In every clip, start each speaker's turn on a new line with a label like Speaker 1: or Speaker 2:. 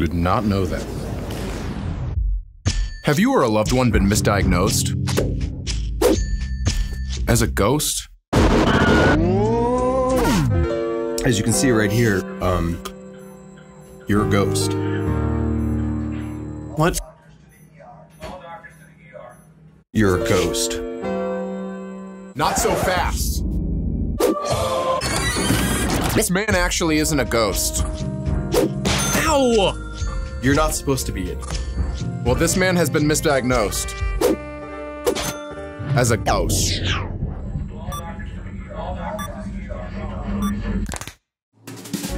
Speaker 1: Did not know that. Have you or a loved one been misdiagnosed? As a ghost?
Speaker 2: As you can see right here, um, you're a ghost.
Speaker 3: What?
Speaker 2: You're a ghost.
Speaker 1: Not so fast. This man actually isn't a ghost.
Speaker 3: Ow!
Speaker 2: You're not supposed to be it.
Speaker 1: Well, this man has been misdiagnosed as a ghost.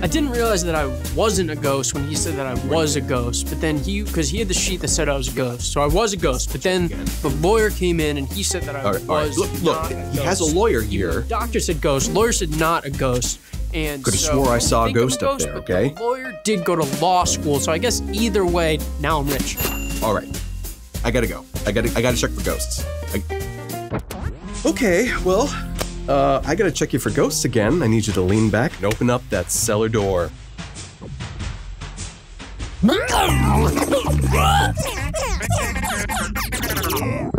Speaker 3: I didn't realize that I wasn't a ghost when he said that I was a ghost, but then he, because he had the sheet that said I was a ghost, so I was a ghost. But then the lawyer came in and he said that I
Speaker 2: All right, all right.
Speaker 3: was
Speaker 2: Look, look, he has a lawyer here.
Speaker 3: Doctor said ghost. Lawyer said not a ghost. And
Speaker 2: Could've
Speaker 3: so
Speaker 2: swore I saw a
Speaker 3: think I'm
Speaker 2: ghost up there, okay?
Speaker 3: The lawyer did go to law school, so I guess either way, now I'm rich.
Speaker 2: All right, I gotta go. I gotta, I gotta check for ghosts. I... Okay, well, uh, I gotta check you for ghosts again. I need you to lean back and open up that cellar door.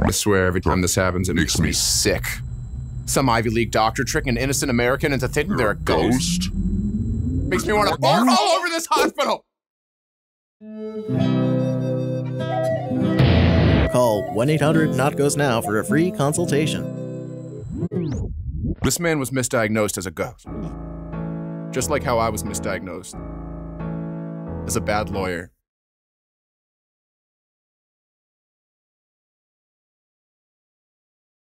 Speaker 1: I swear every time this happens, it makes me sick. Some Ivy League doctor tricking an innocent American into thinking they're a ghost. Makes me want to barf all over this hospital.
Speaker 4: Call 1 800 Not Goes Now for a free consultation.
Speaker 1: This man was misdiagnosed as a ghost. Just like how I was misdiagnosed as a bad lawyer.